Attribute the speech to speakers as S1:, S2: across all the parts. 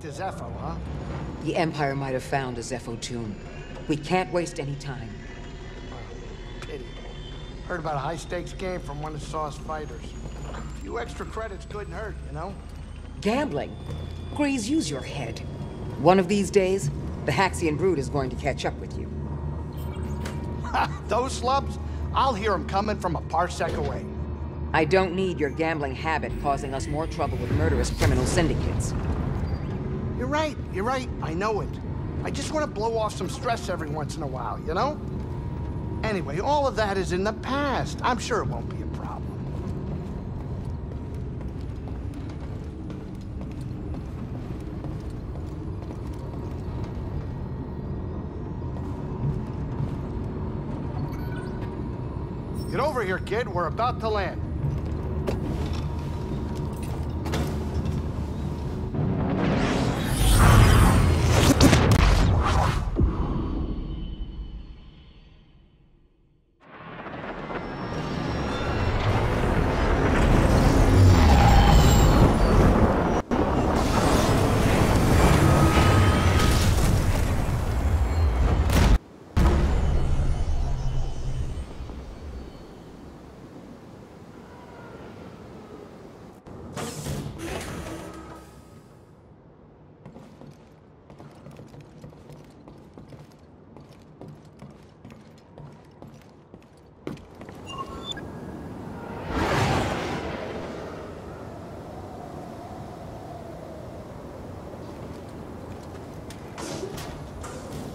S1: to Zeffo, huh?
S2: The Empire might have found a Zeffo tomb. We can't waste any time.
S1: Oh, pity. Heard about a high-stakes game from one of Saw's fighters. A few extra credits couldn't hurt, you know?
S2: Gambling? Greez, use your head. One of these days, the Haxion brood is going to catch up with you.
S1: Those slubs? I'll hear them coming from a parsec away.
S2: I don't need your gambling habit causing us more trouble with murderous criminal syndicates.
S1: You're right, you're right, I know it. I just want to blow off some stress every once in a while, you know? Anyway, all of that is in the past. I'm sure it won't be a problem. Get over here, kid. We're about to land.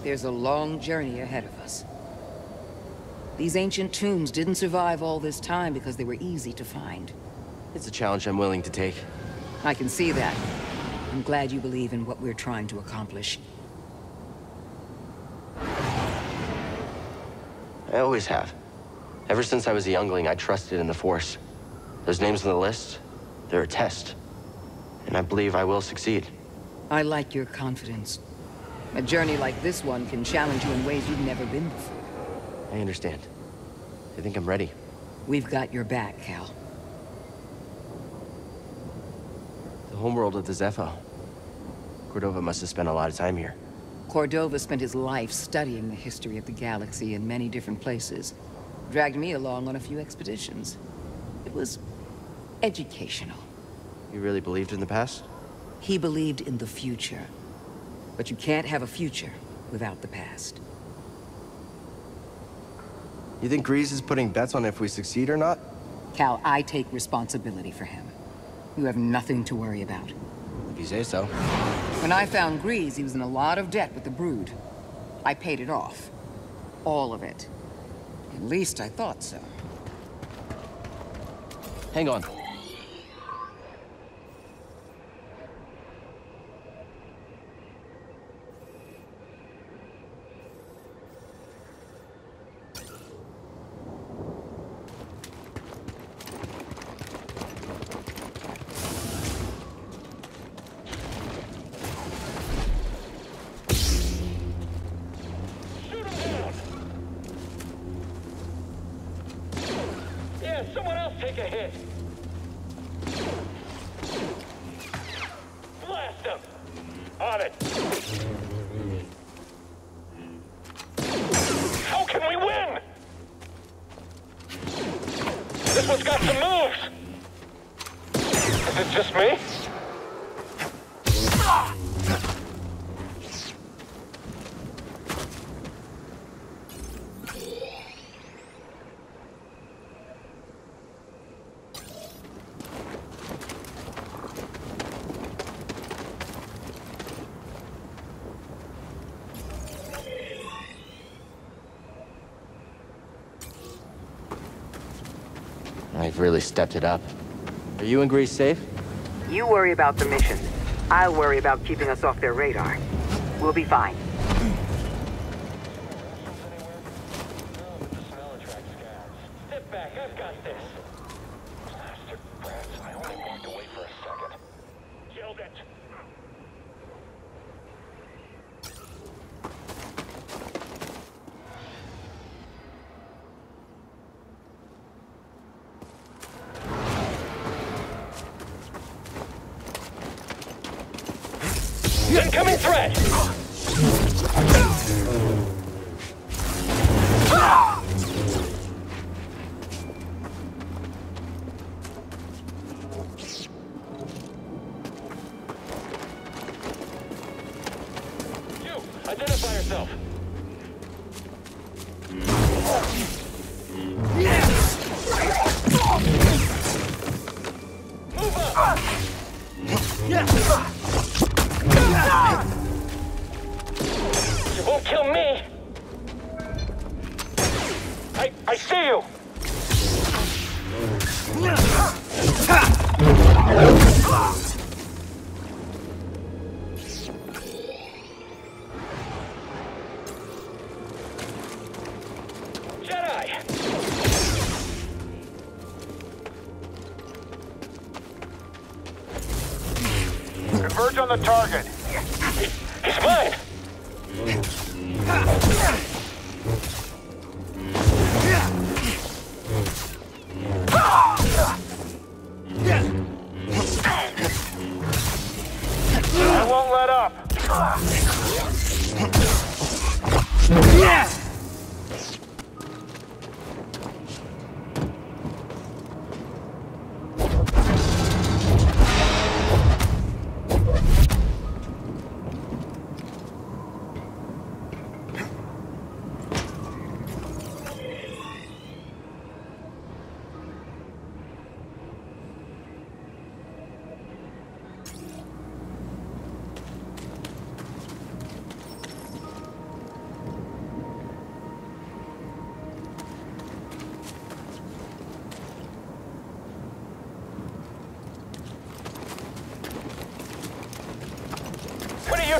S2: There's a long journey ahead of us. These ancient tombs didn't survive all this time because they were easy to find.
S3: It's a challenge I'm willing to take.
S2: I can see that. I'm glad you believe in what we're trying to accomplish.
S3: I always have. Ever since I was a youngling, I trusted in the Force. Those names on the list, they're a test. And I believe I will succeed.
S2: I like your confidence. A journey like this one can challenge you in ways you've never been before.
S3: I understand. I think I'm ready.
S2: We've got your back, Cal.
S3: The homeworld of the Zeffo. Cordova must have spent a lot of time here.
S2: Cordova spent his life studying the history of the galaxy in many different places. Dragged me along on a few expeditions. It was educational.
S3: You really believed in the past?
S2: He believed in the future. But you can't have a future without the past.
S3: You think Greez is putting bets on if we succeed or not?
S2: Cal, I take responsibility for him. You have nothing to worry about.
S3: If you say so.
S2: When I found Greez, he was in a lot of debt with the Brood. I paid it off. All of it. At least I thought so.
S3: Hang on.
S4: Shoot him down! Yeah, someone else take a hit. Blast him! On it! How can we win? This one's got some moves! Is it just me?
S3: I've really stepped it up. Are you and Greez safe?
S2: You worry about the mission. I'll worry about keeping us off their radar. We'll be fine.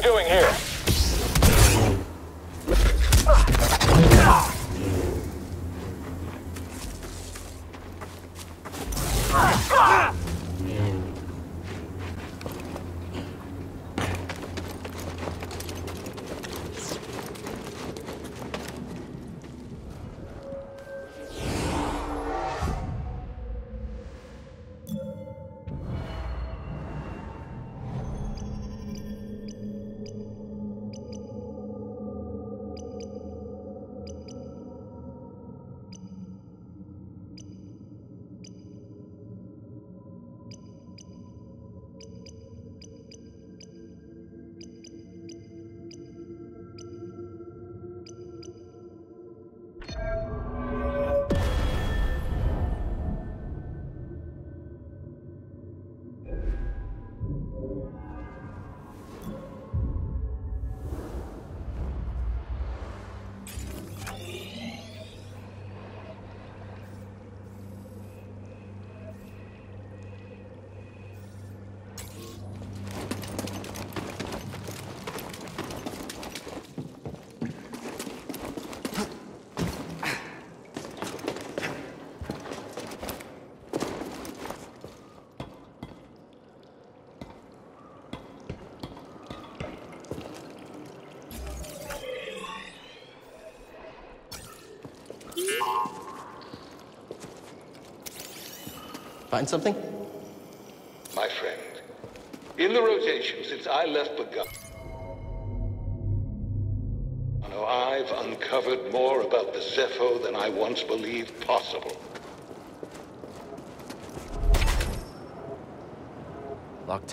S4: Doing here?
S3: Find something?
S5: My friend, in the rotation since I left Bogano, I've uncovered more about the Zeffo than I once believed possible.
S3: Lock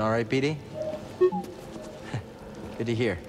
S4: all right, BD? Good to hear.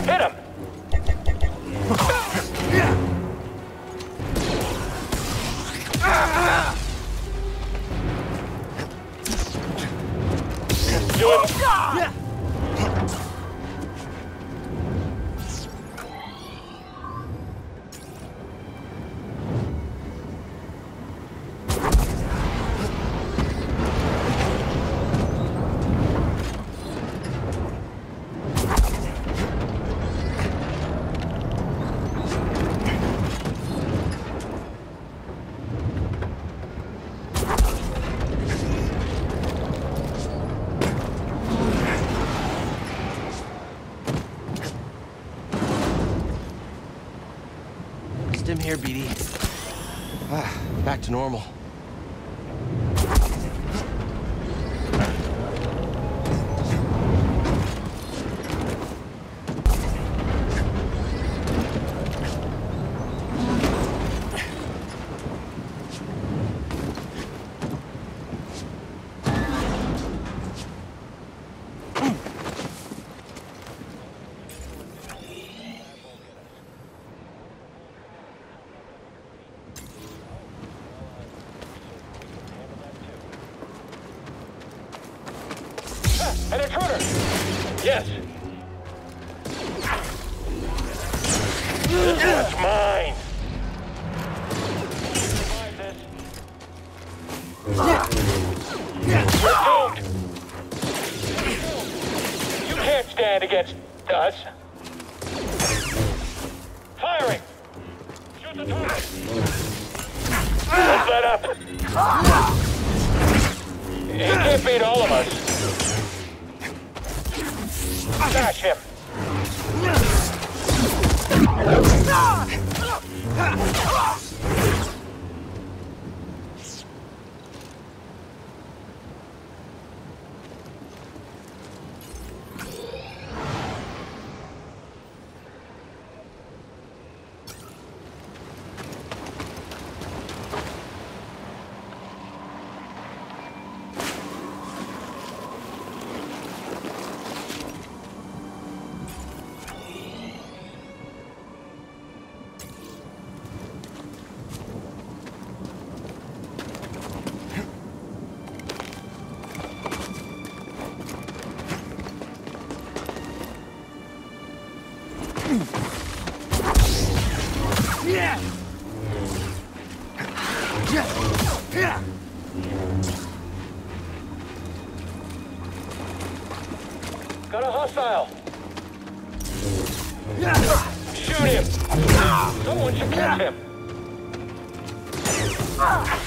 S3: Hit him.
S4: Here, BD. Ah, back to normal.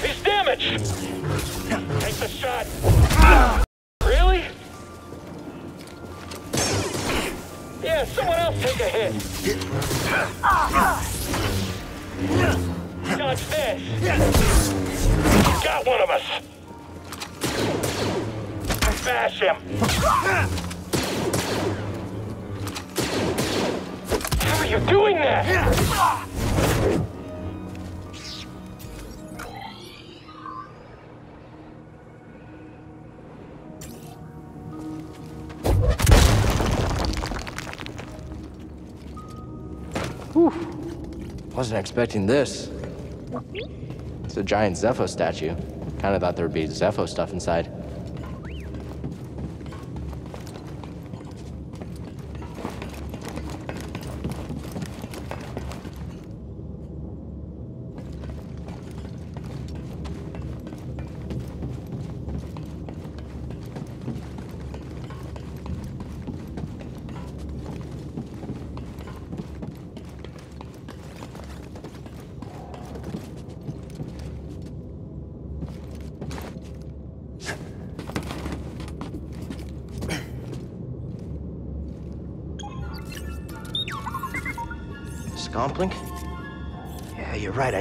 S3: He's damaged. Take the shot. Really? Yeah, someone else take a hit. Dodge this. Got one of us. Smash him. How are you doing that? Wasn't expecting this. It's a giant Zeffo statue. Kind of thought there would be Zeffo stuff inside.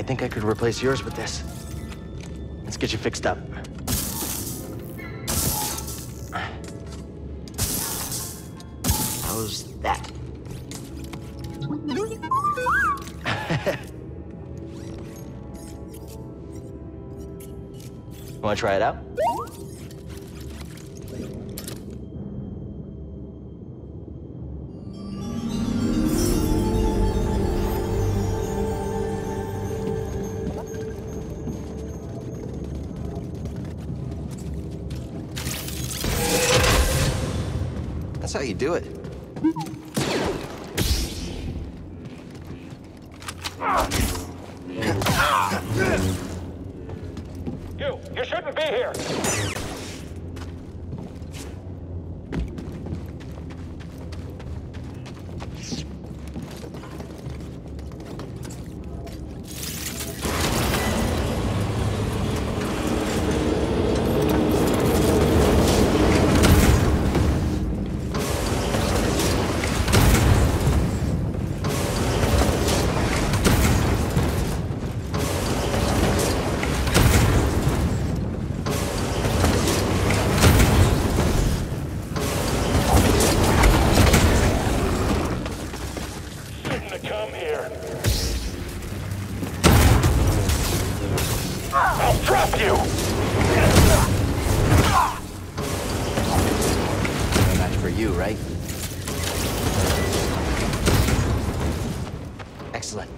S3: Think I could replace yours with this. Let's get you fixed up. How's that? Want to try it out? Do it.
S4: You,
S3: right? Excellent.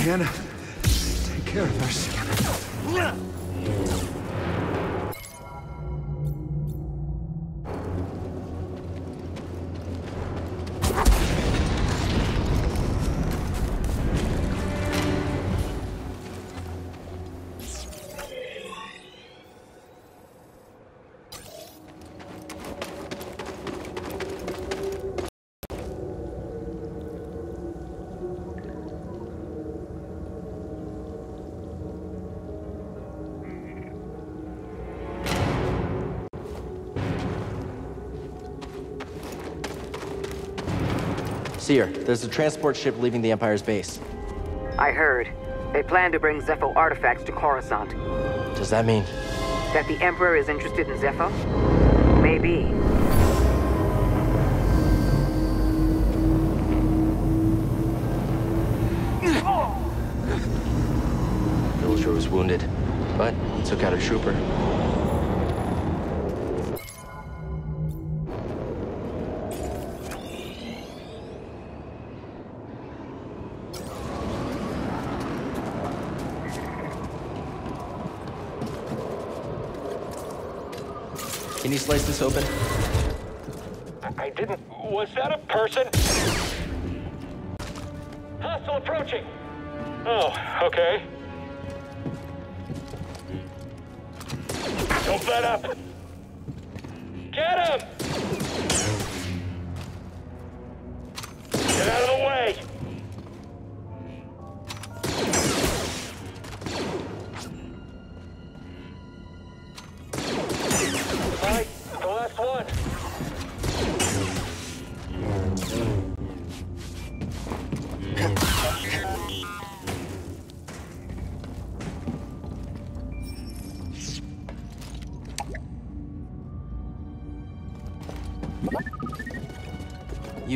S6: Hannah.
S3: Cere, there's a transport ship leaving the Empire's base.
S2: I heard. They plan to bring Zeffo artifacts to Coruscant.
S3: Does that mean?
S2: That the Emperor is interested in Zeffo? Maybe.
S3: Villager was wounded, but he took out a trooper. Slice this open?
S4: I, I didn't. Was that a person? Hostile approaching. Oh, okay. Don't let up.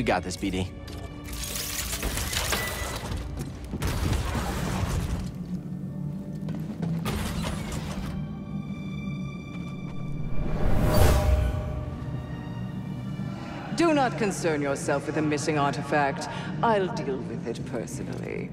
S3: Got this, BD.
S2: Do not concern yourself with a missing artifact. I'll deal with it personally.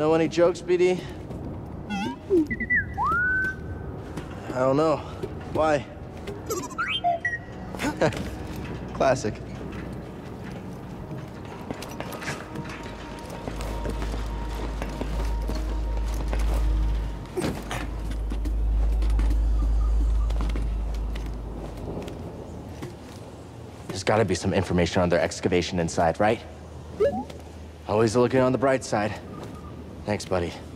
S3: Know any jokes, BD? I don't know. Why? Classic. There's gotta be some information on their excavation inside, right? Always looking on the bright side. Thanks, buddy.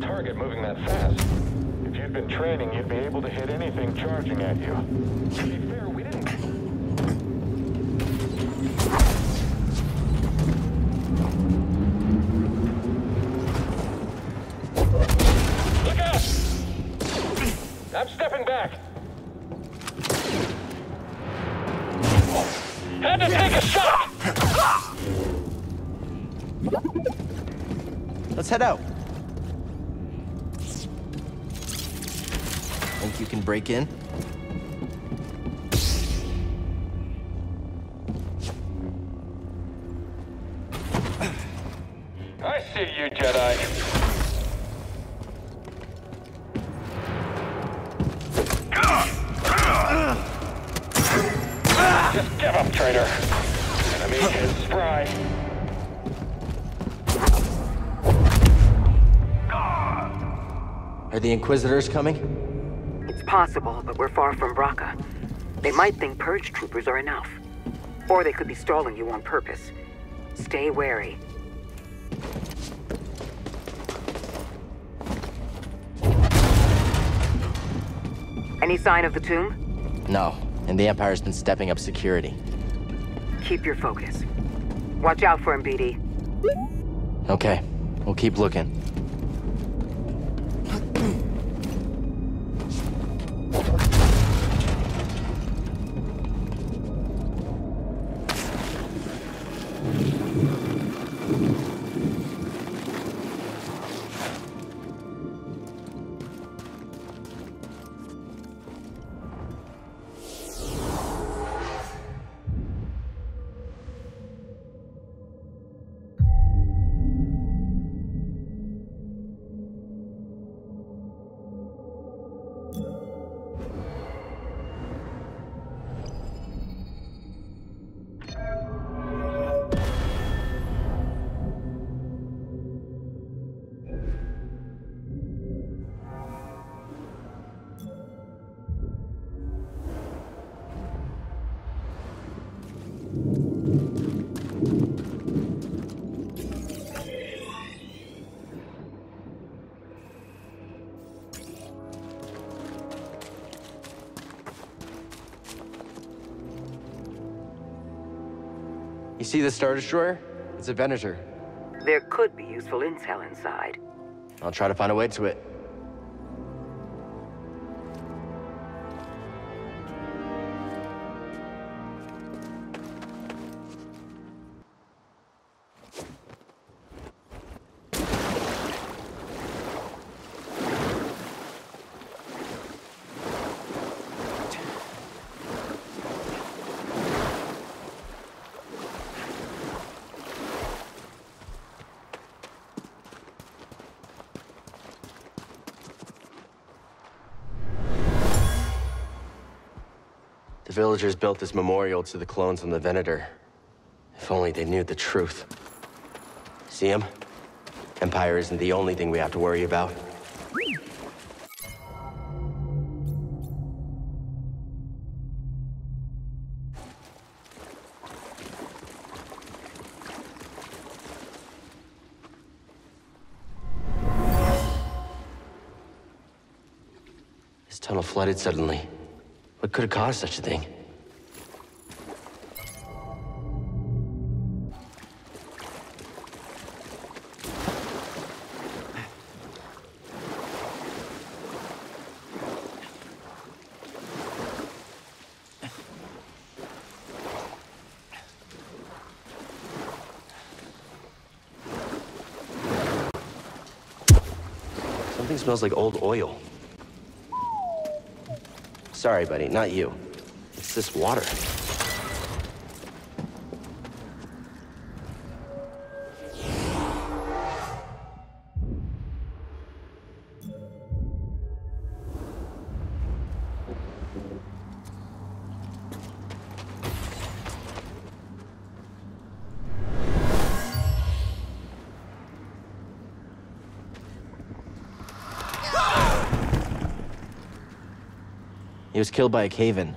S4: Target moving that fast. If you'd been training, you'd be able to hit anything charging at you.
S3: Break in?
S4: I see you, Jedi. Just give up, traitor. Enemy is spry.
S3: Are the Inquisitors coming?
S2: Possible, but we're far from Bracca. They might think purge troopers are enough. Or they could be stalling you on purpose. Stay wary. Any sign of the tomb?
S3: No, and the Empire's been stepping up security.
S2: Keep your focus. Watch out for him, BD.
S3: Okay, we'll keep looking. See the Star Destroyer? It's a Venator.
S2: There could be useful intel inside.
S3: I'll try to find a way to it. The villagers built this memorial to the clones on the Venator. If only they knew the truth. See him? Empire isn't the only thing we have to worry about. This tunnel flooded suddenly. What could have caused such a thing? Something smells like old oil. Sorry, buddy, not you. It's this water. He was killed by a cave-in.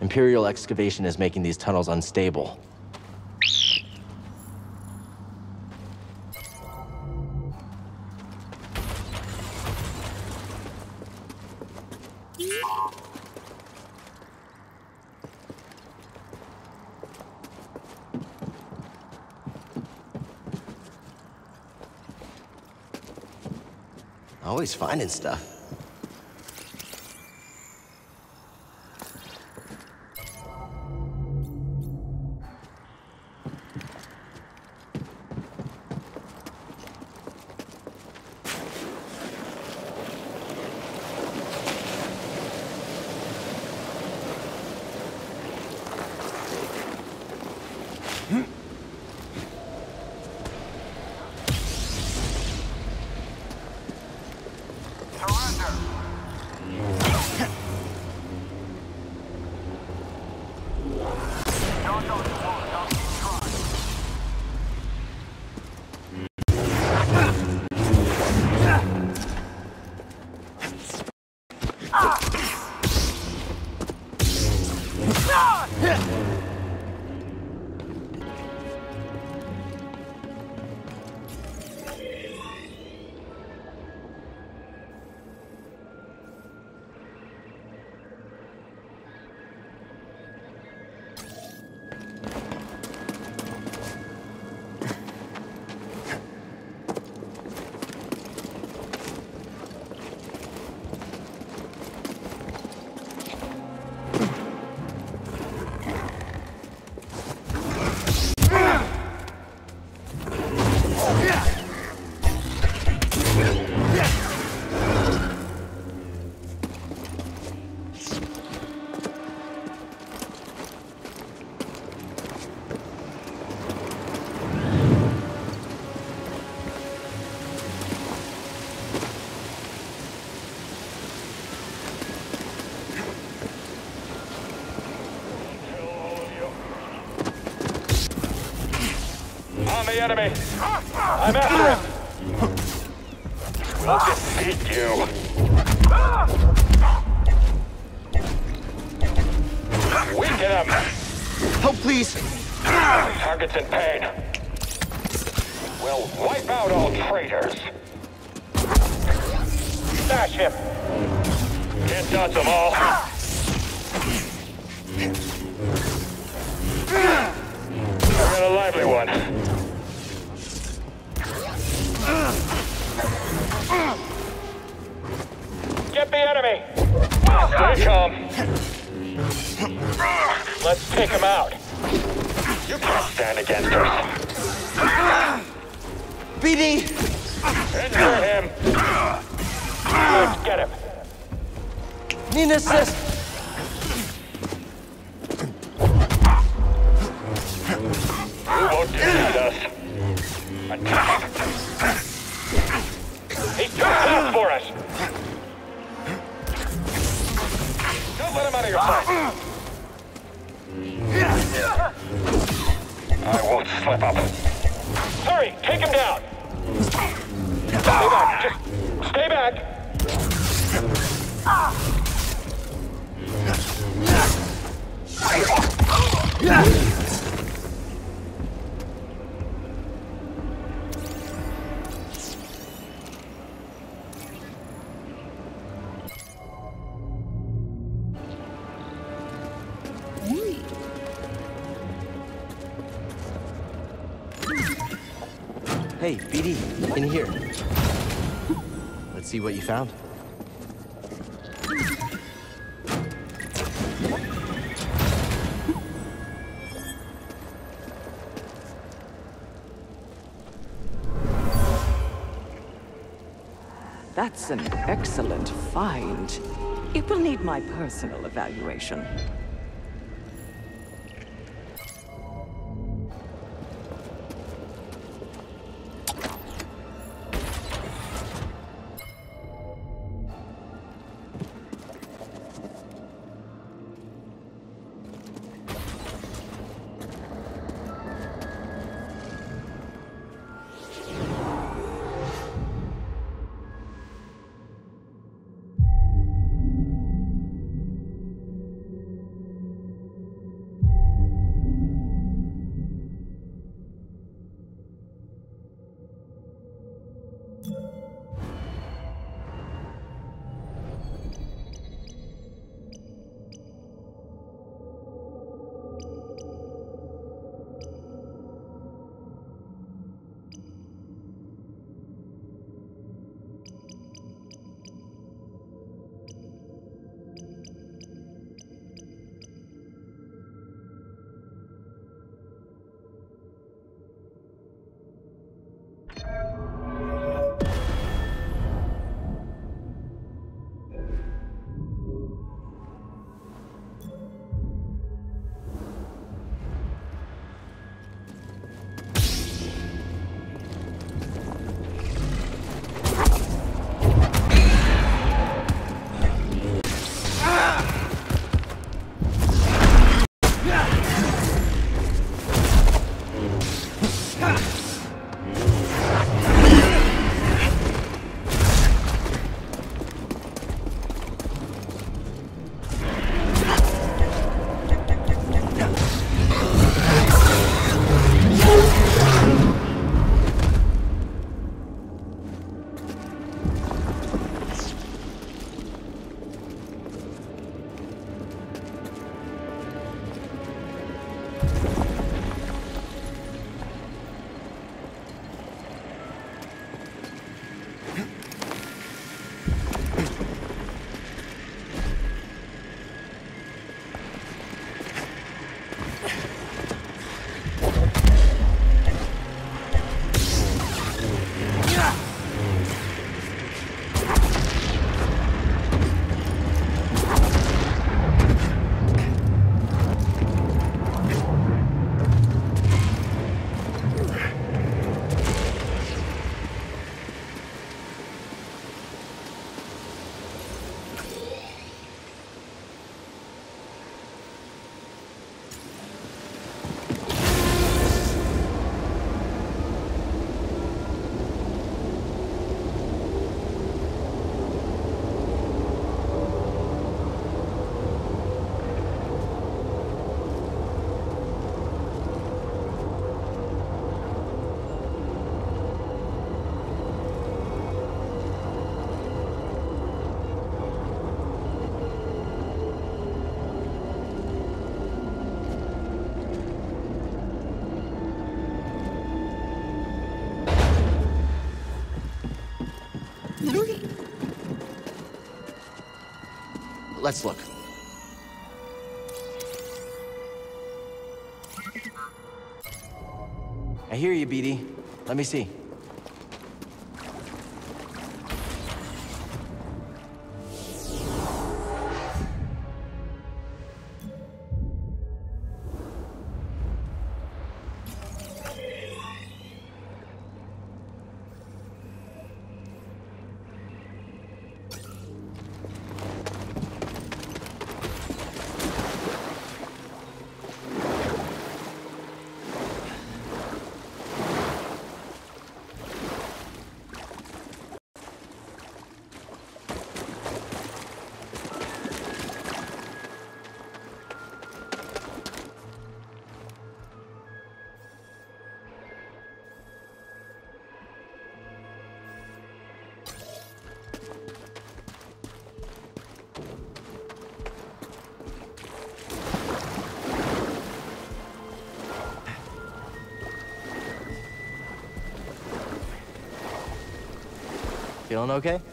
S3: Imperial excavation is making these tunnels unstable. Always finding stuff.
S4: Heh! the enemy. I'm after him.
S3: See what you found.
S7: That's an excellent find. It will need my personal evaluation.
S3: Let's look. I hear you, BD. Let me see.
S4: Feeling okay?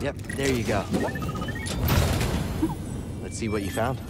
S4: Yep, there you go. Let's see what you found.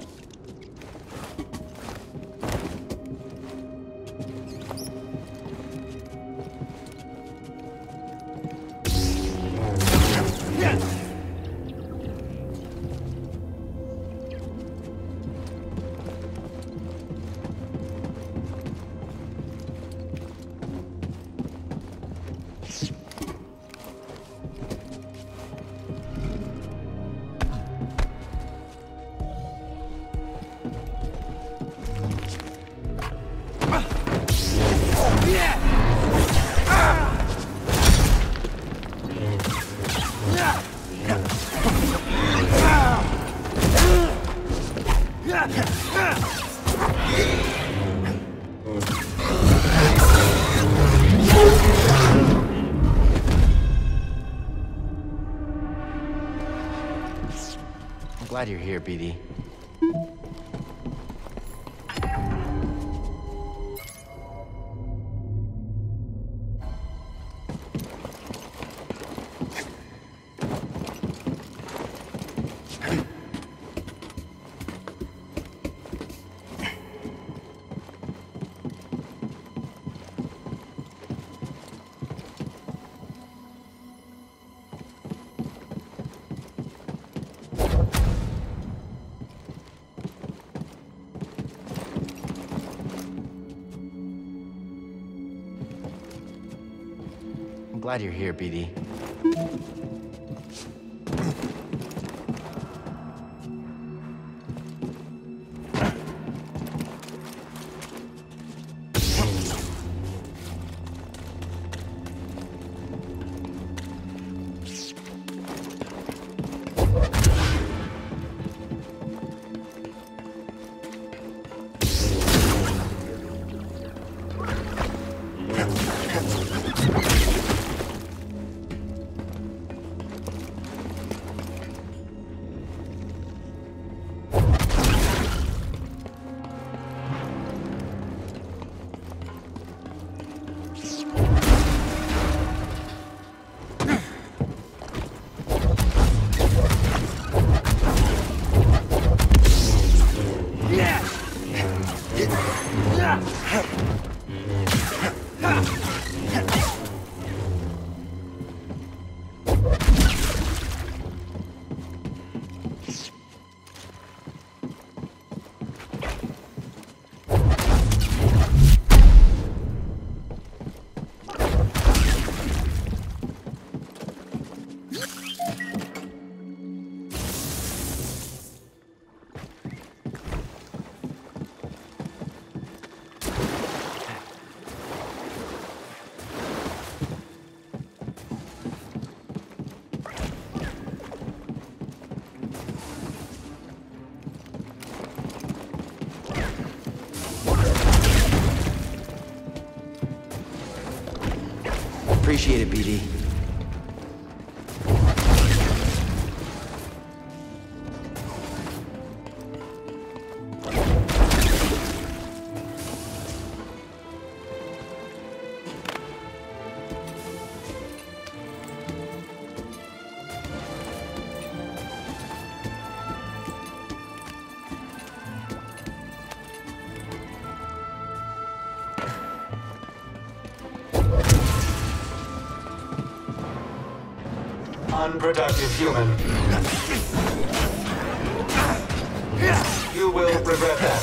S3: Glad you're here, BD. Glad you're here, BD. Appreciate it, BD.
S8: Unproductive human. You will regret that.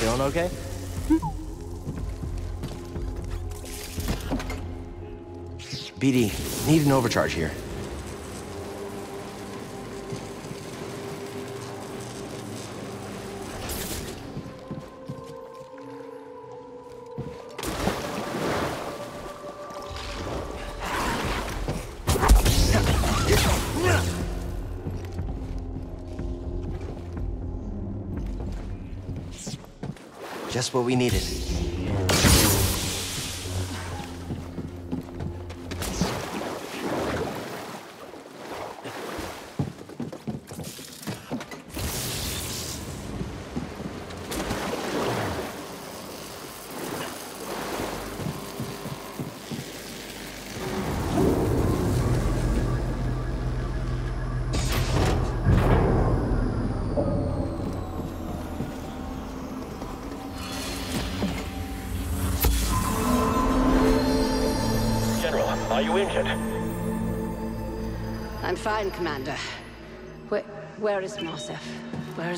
S3: Feeling okay? BD, need an overcharge here. What we needed.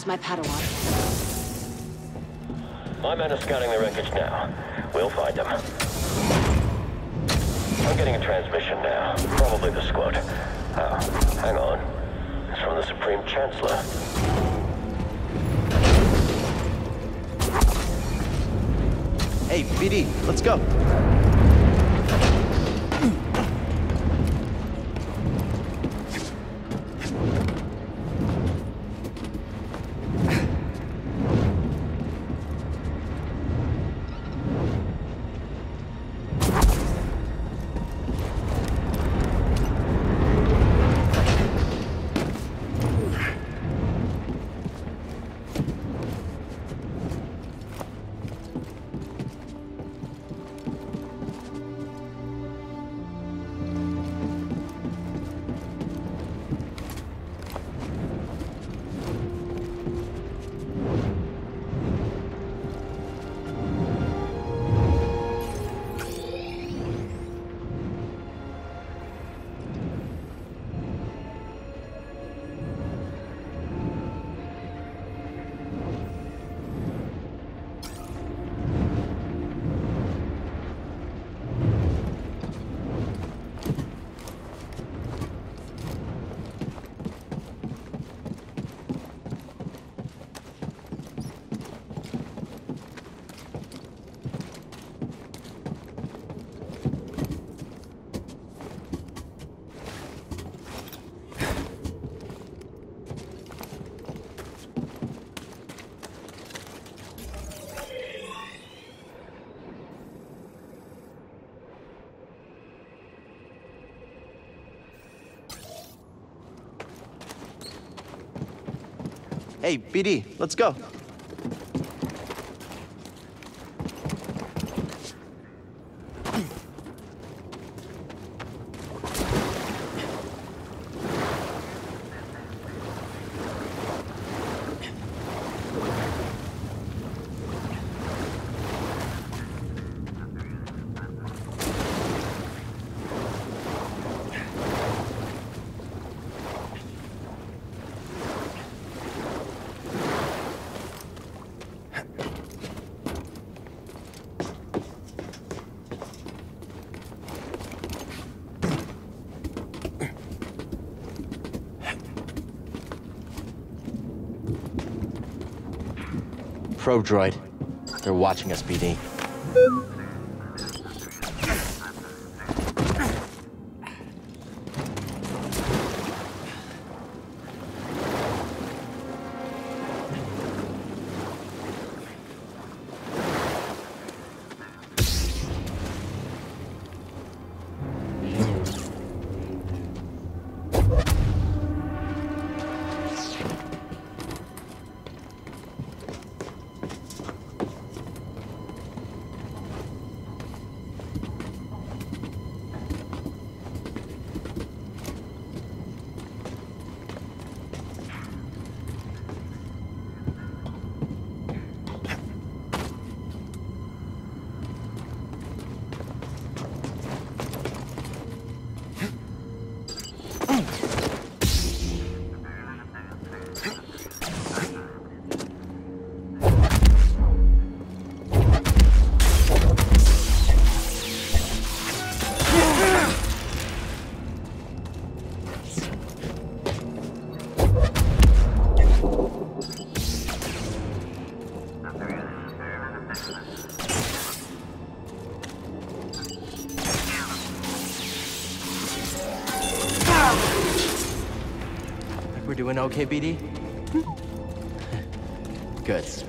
S9: My Padawan?
S4: My men are scouting the wreckage now. We'll find them. I'm getting a transmission now. Probably the squad. Oh, hang on. It's from the Supreme Chancellor.
S3: Hey, BD, let's go. Hey, BD, let's go. Probe droid. They're watching us, BD. Okay, BD? Hmm. Good.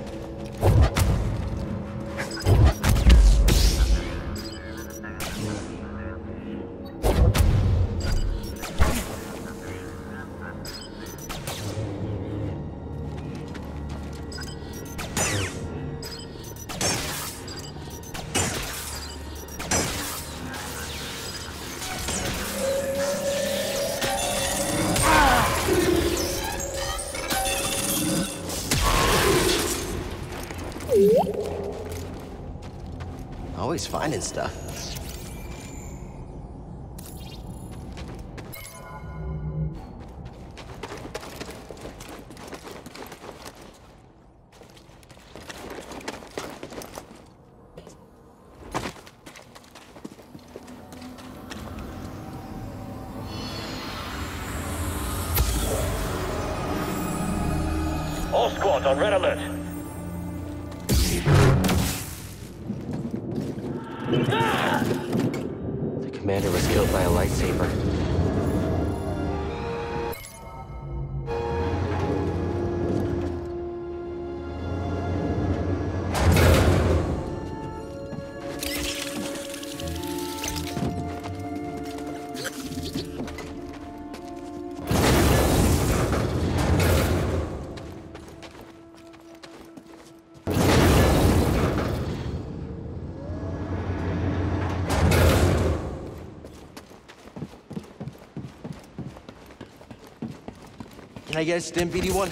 S3: I get a stim, BD1?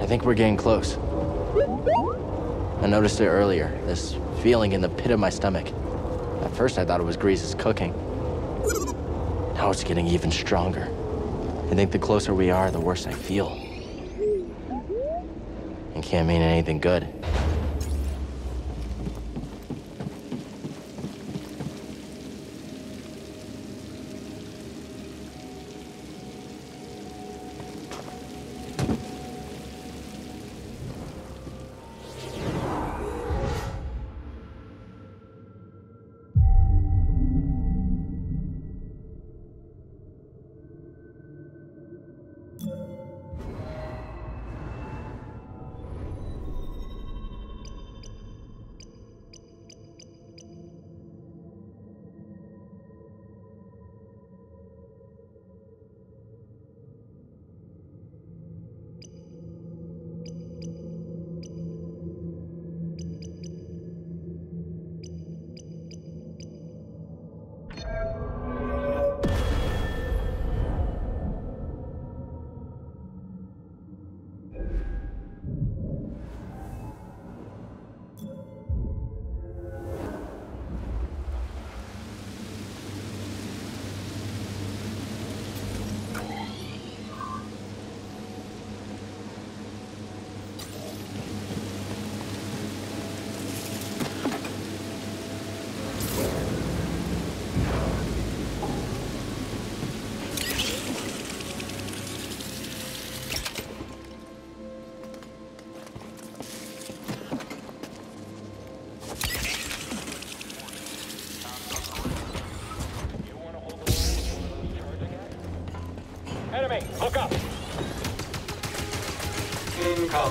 S3: I think we're getting close. I noticed it earlier, this feeling in the pit of my stomach. At first I thought it was Greez's cooking. Now it's getting even stronger. I think the closer we are, the worse I feel. It can't mean anything good.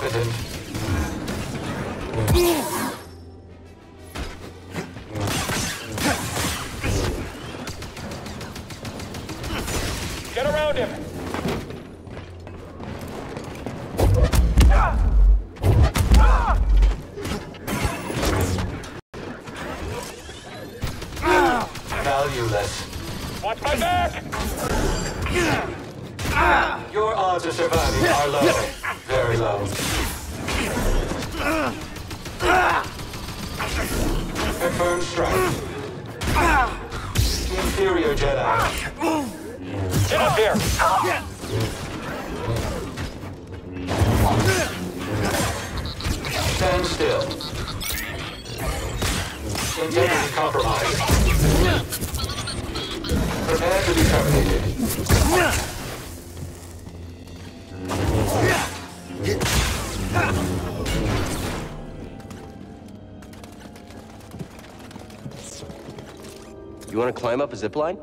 S4: Danke. climb up a zip line?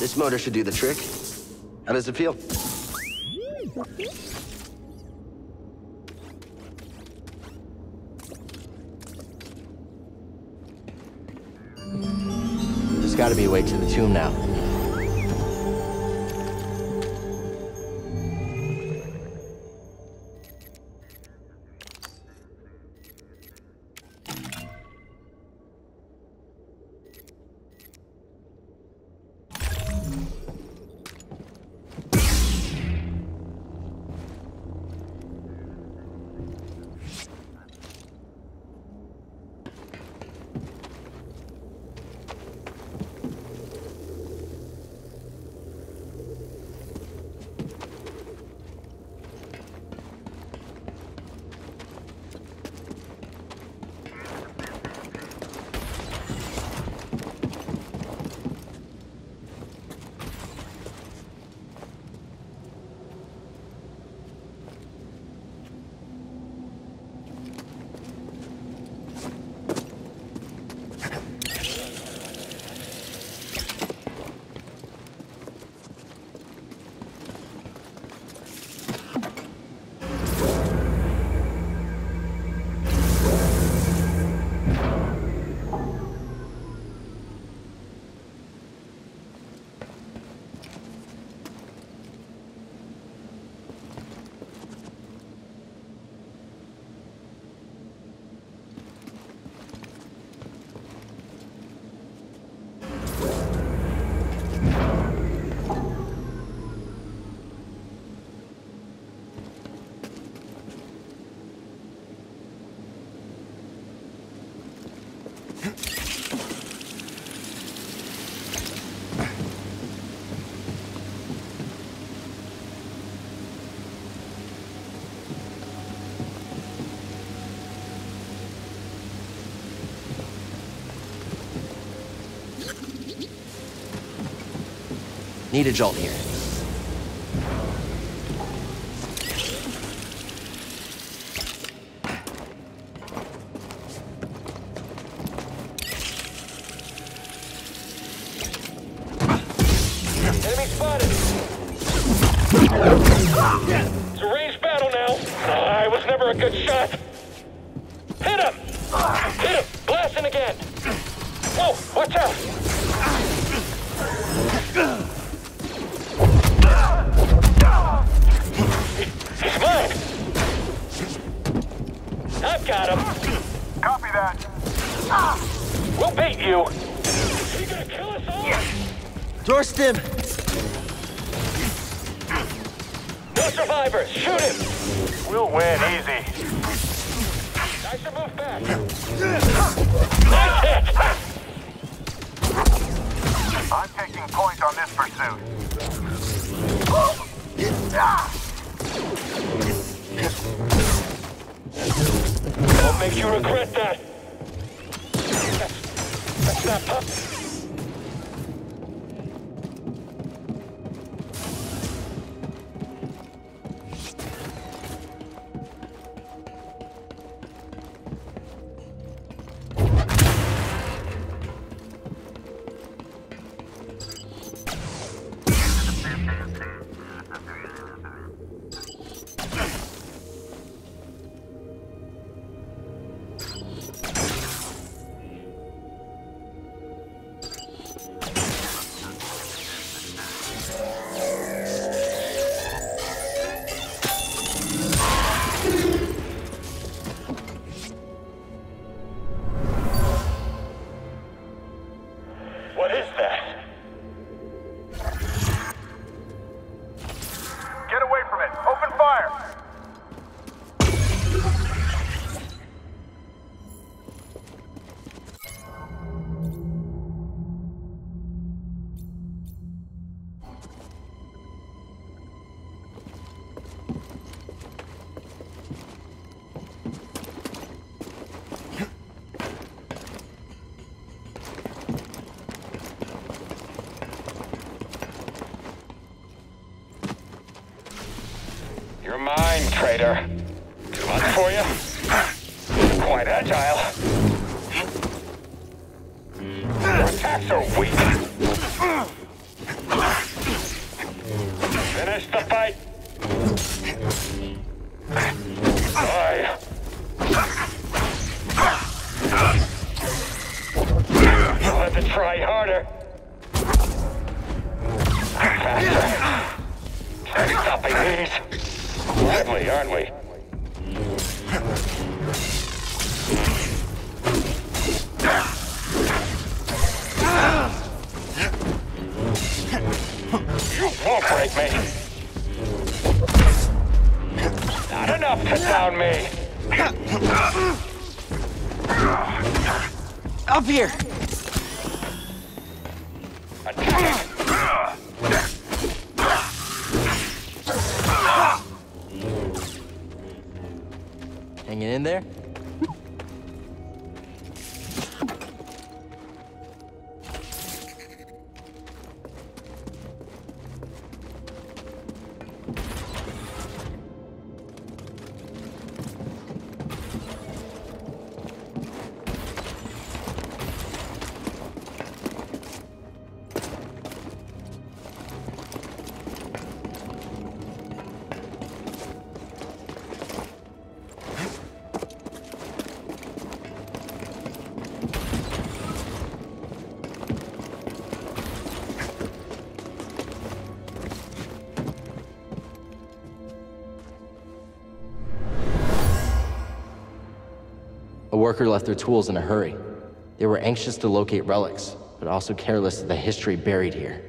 S4: This motor should do the trick. How does it feel? There's gotta be a way to the tomb now. Need a jolt here.
S3: Worker left their tools in a hurry. They were anxious to locate relics, but also careless of the history buried here.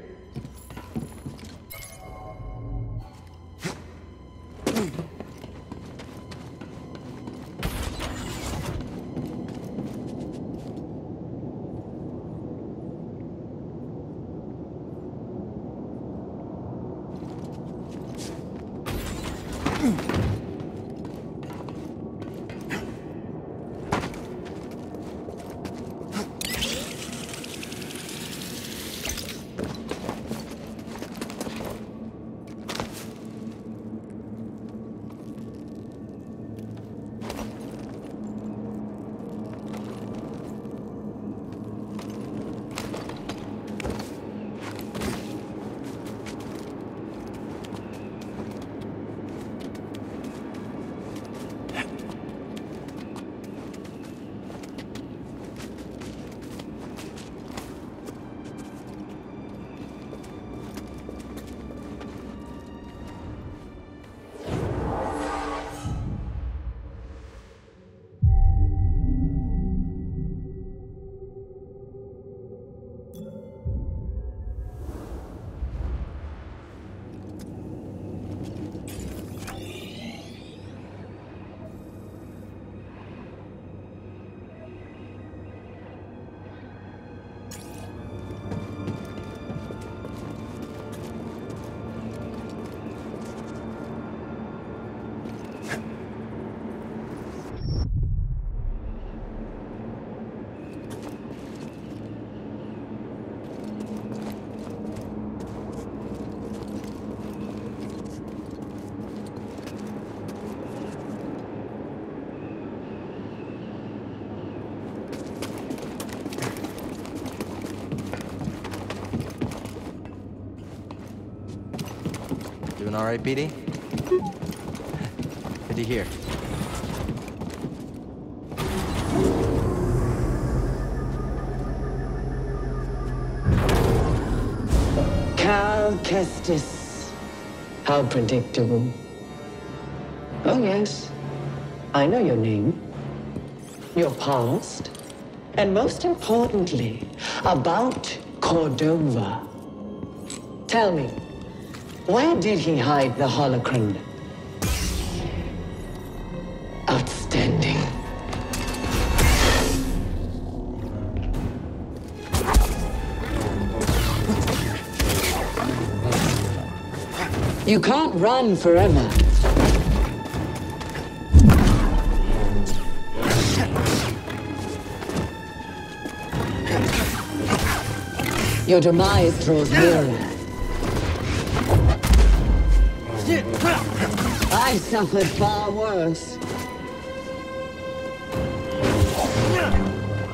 S3: All right, BD? Good to hear.
S10: Cal Kestis. How predictable. Oh, yes. I know your name, your past, and most importantly, about Cordova. Tell me, where did he hide the holocron? Outstanding. You can't run forever. Your demise draws nearer. I suffered far worse.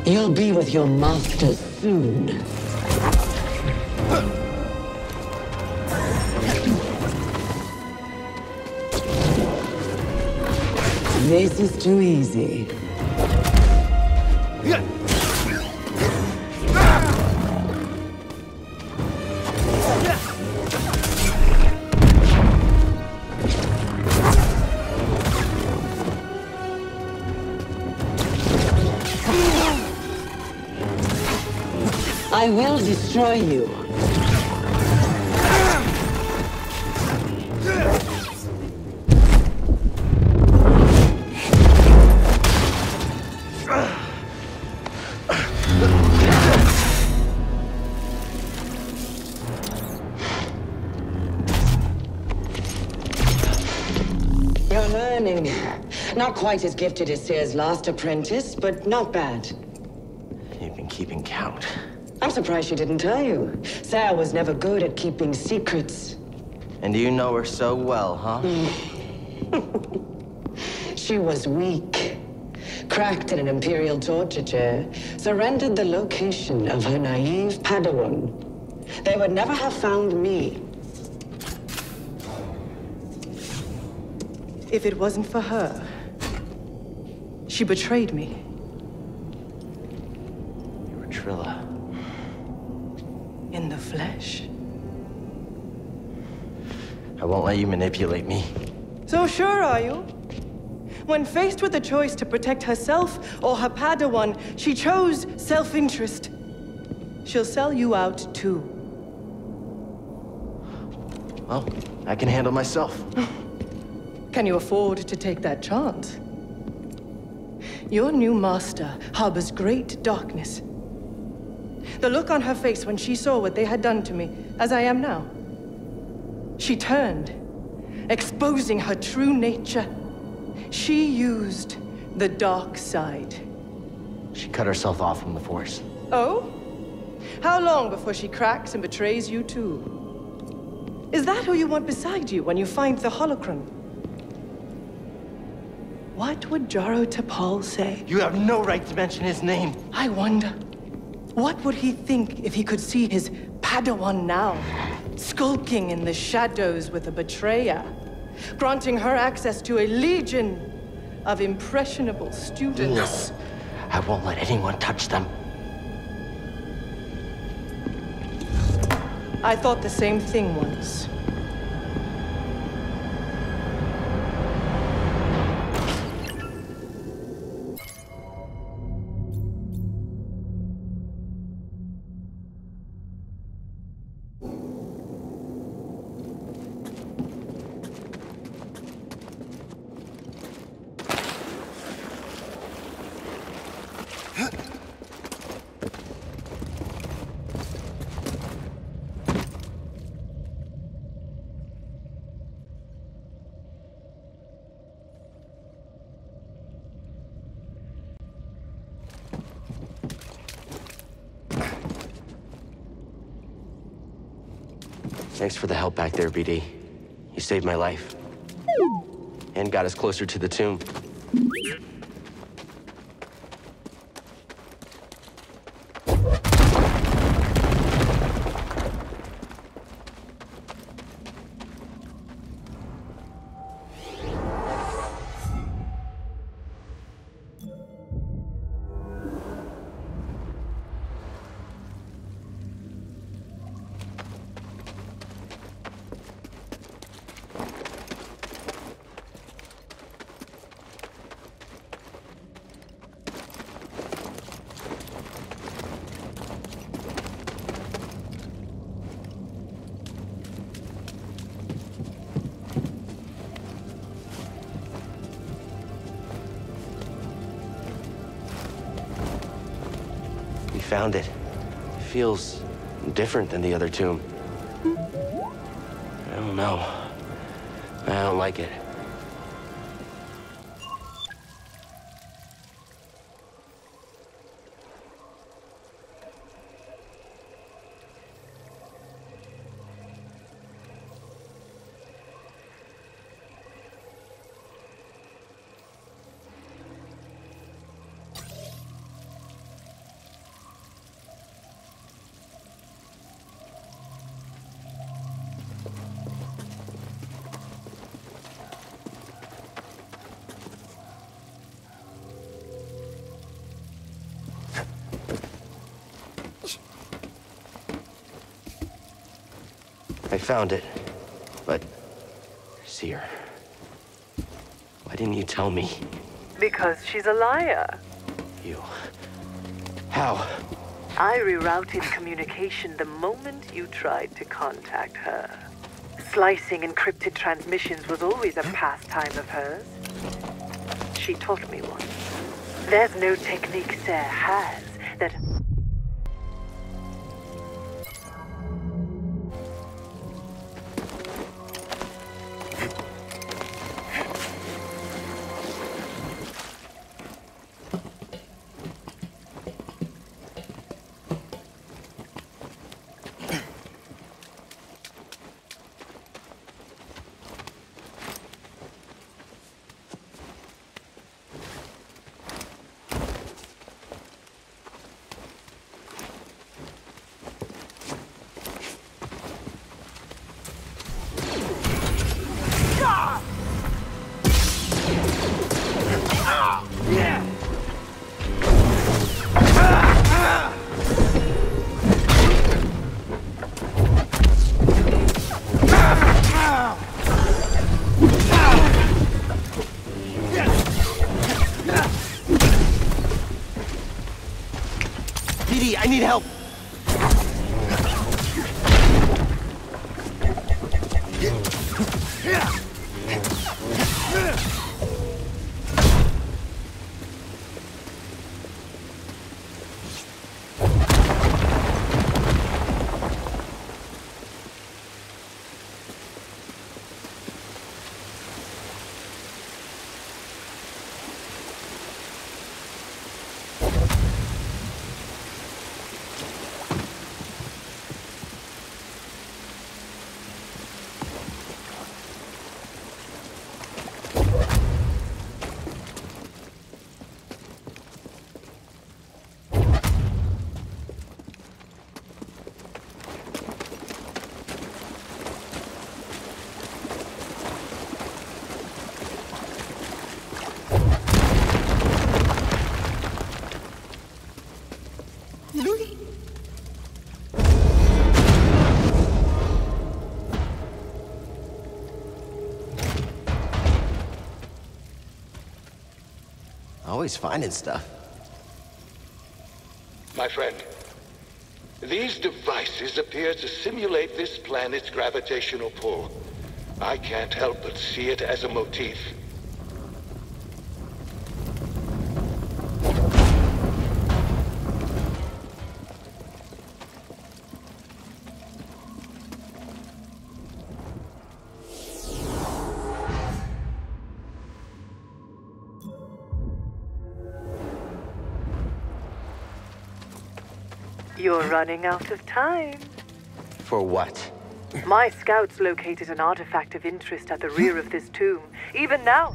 S10: You'll be with your master soon. This is too easy. I will destroy you. You're learning. Not quite as gifted as Cere's last apprentice, but not bad.
S3: You've been keeping count.
S10: I'm surprised she didn't tell you. Cere was never good at keeping secrets.
S3: And you know her so well, huh?
S10: She was weak. Cracked in an Imperial torture chair. Surrendered the location of her naive Padawan. They would never have found me.
S11: If it wasn't for her, she betrayed me.
S3: You were Trilla.
S11: In the flesh.
S3: I won't let you manipulate me.
S11: So sure are you? When faced with the choice to protect herself or her Padawan, she chose self-interest. She'll sell you out too.
S3: Well, I can handle myself.
S11: Can you afford to take that chance? Your new master harbors great darkness. The look on her face when she saw what they had done to me, as I am now. She turned, exposing her true nature. She used the dark side.
S3: She cut herself off from the Force.
S11: Oh? How long before she cracks and betrays you too? Is that who you want beside you when you find the holocron? What would Jaro Tapal say?
S3: You have no right to mention his name.
S11: I wonder, what would he think if he could see his Padawan now, skulking in the shadows with a betrayer, granting her access to a legion of impressionable students?
S3: No. I won't let anyone touch them.
S11: I thought the same thing once.
S3: Thanks for the help back there, BD. You saved my life. And got us closer to the tomb. Found it. Feels different than the other tomb. I don't know. I don't like it. Found it, but... Cere... Why didn't you tell me?
S11: Because she's a liar.
S3: You... How?
S11: I rerouted communication the moment you tried to contact her. Slicing encrypted transmissions was always a pastime of hers. She taught me one. There's no technique Cere has
S3: Always finding stuff.
S5: My friend, these devices appear to simulate this planet's gravitational pull. I can't help but see it as a motif.
S11: You're running out of time.
S3: For what?
S11: My scouts located an artifact of interest at the rear of this tomb. Even now.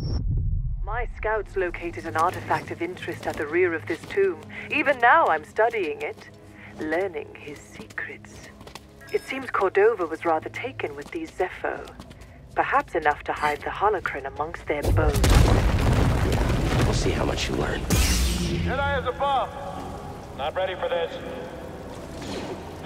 S11: My scouts located an artifact of interest at the rear of this tomb. Even now, I'm studying it, learning his secrets. It seems Cordova was rather taken with these Zeffo. Perhaps enough to hide the holocron amongst their bones.
S3: We'll see how much you learn.
S4: Jedi is above. Not ready for this. Harry, get it! Stormtrooper, take...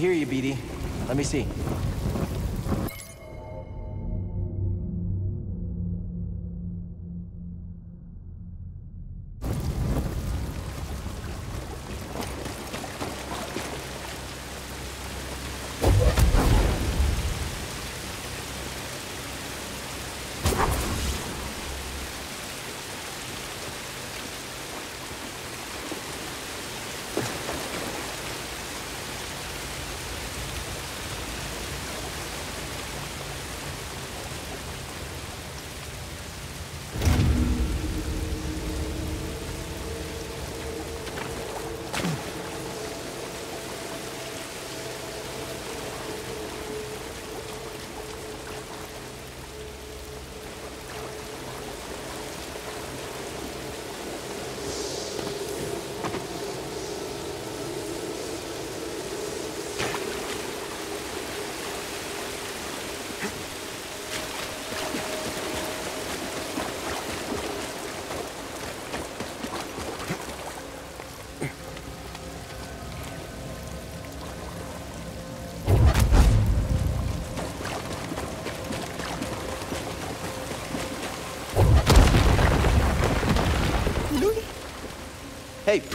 S3: hear you, BD. Let me see.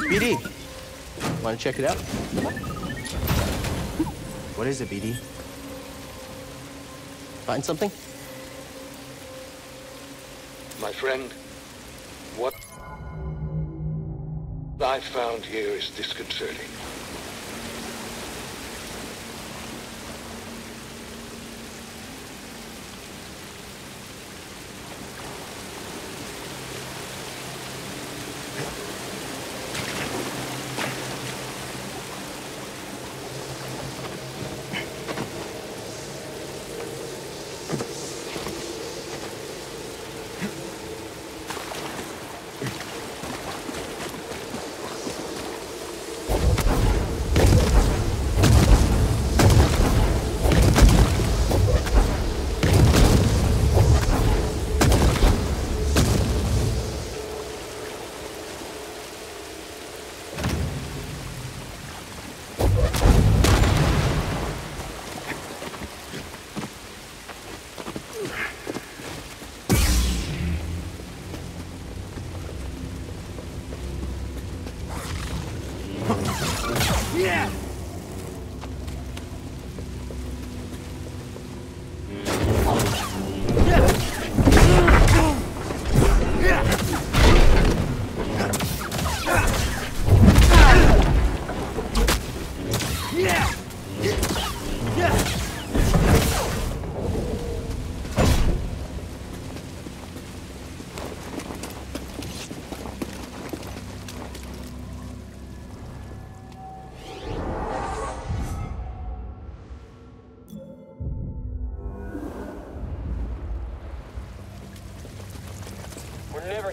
S3: BD. Want to check it out? What is it, BD? Find something?
S5: My friend, what I found here is disconcerting.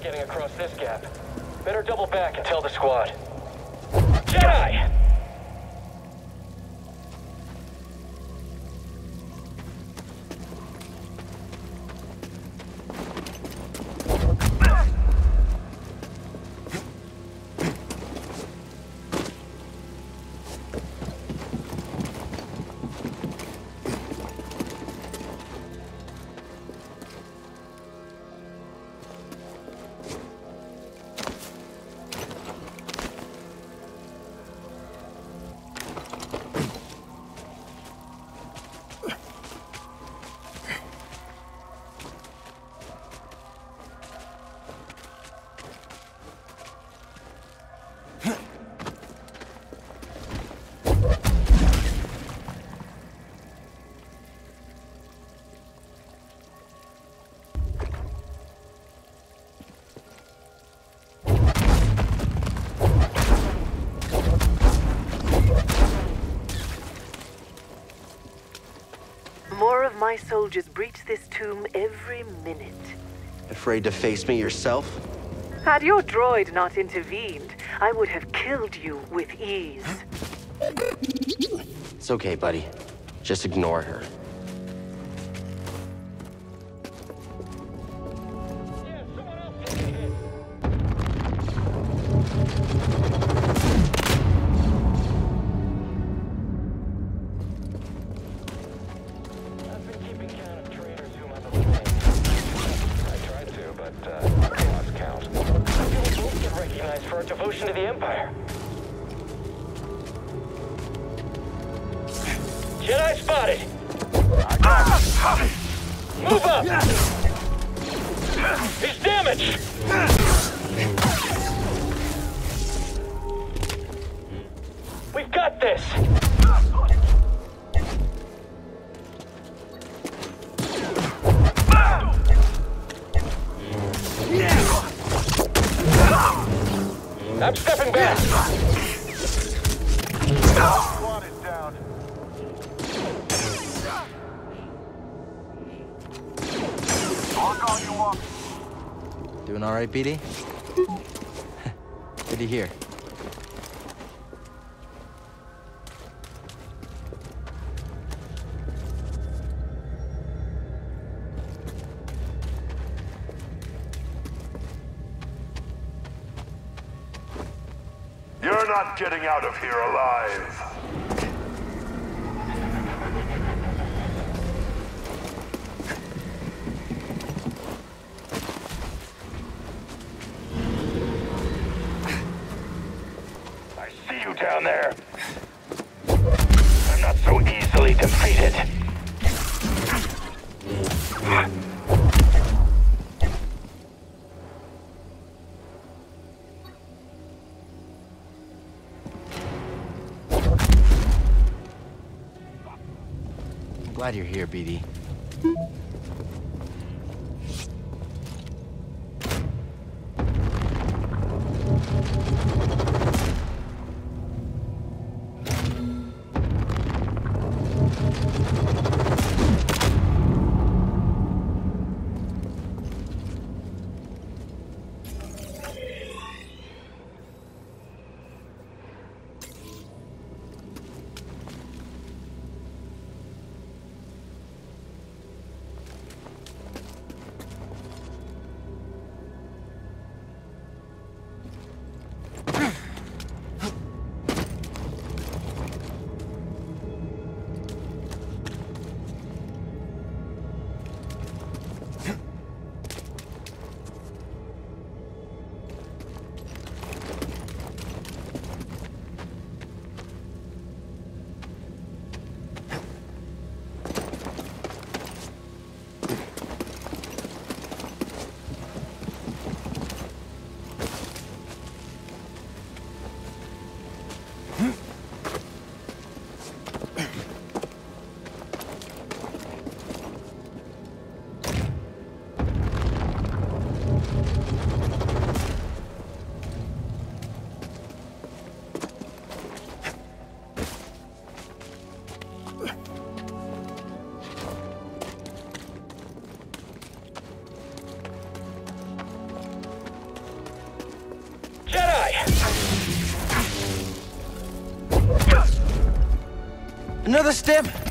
S4: Getting across this gap. Better double back and tell the squad.
S11: Soldiers breach this tomb every minute.
S3: Afraid to face me yourself?
S11: Had your droid not intervened, I would have killed you with ease.
S3: It's okay, buddy. Just ignore her. BD? Good to hear.
S4: You're not getting out of here alive.
S3: Glad you're here, BD. the stem.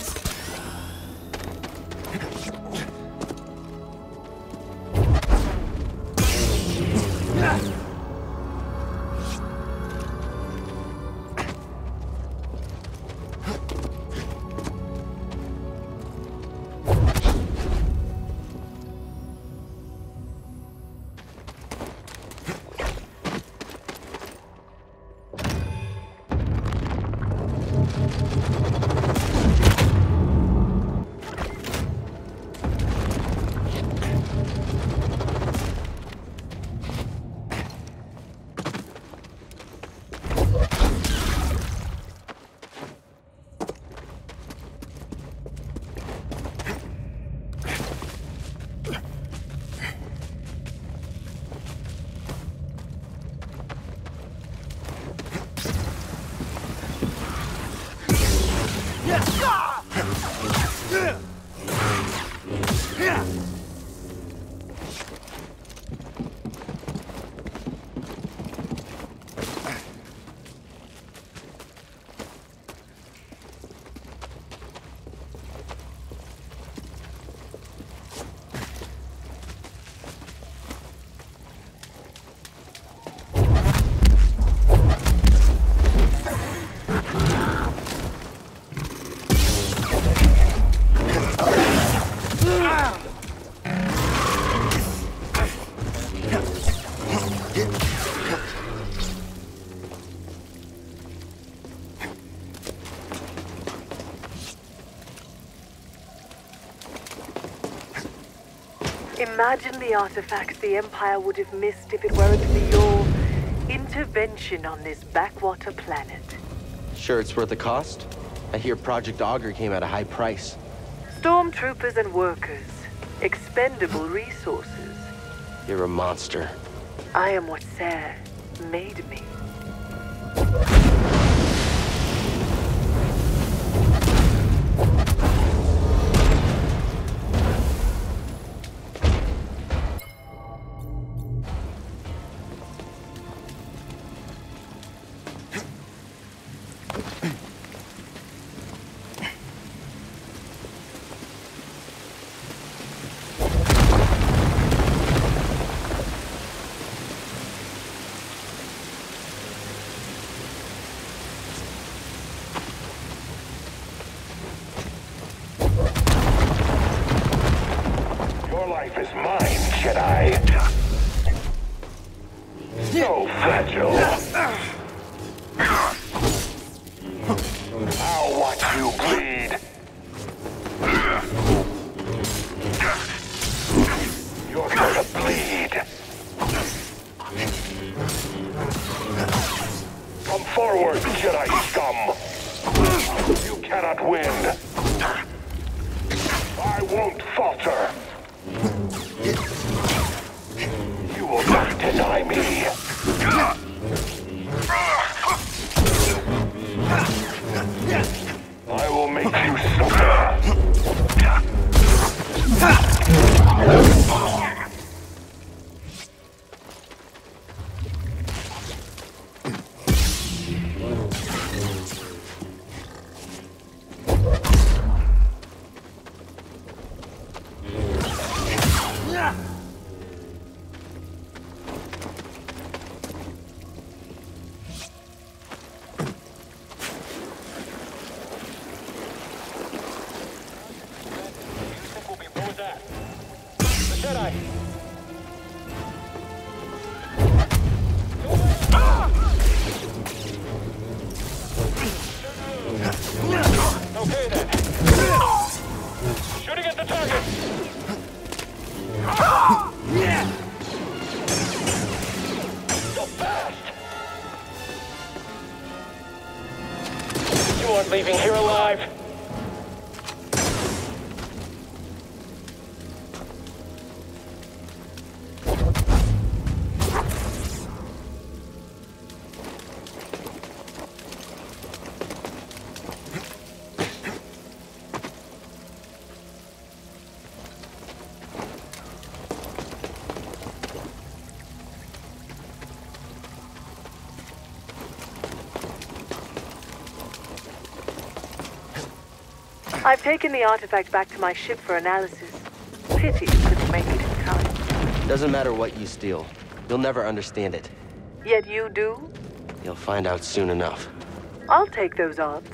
S11: Imagine the artifacts the Empire would have missed if it weren't for your intervention on this backwater planet.
S3: Sure it's worth the cost? I hear Project Auger came at a high price.
S11: Stormtroopers and workers. Expendable resources.
S3: You're a monster.
S11: I am what Cere made me.
S4: Leaving here alive.
S11: I've taken the artifact back to my ship for analysis. Pity you couldn't make it in time.
S3: Doesn't matter what you steal. You'll never understand it.
S11: Yet you do?
S3: You'll find out soon enough.
S11: I'll take those odds.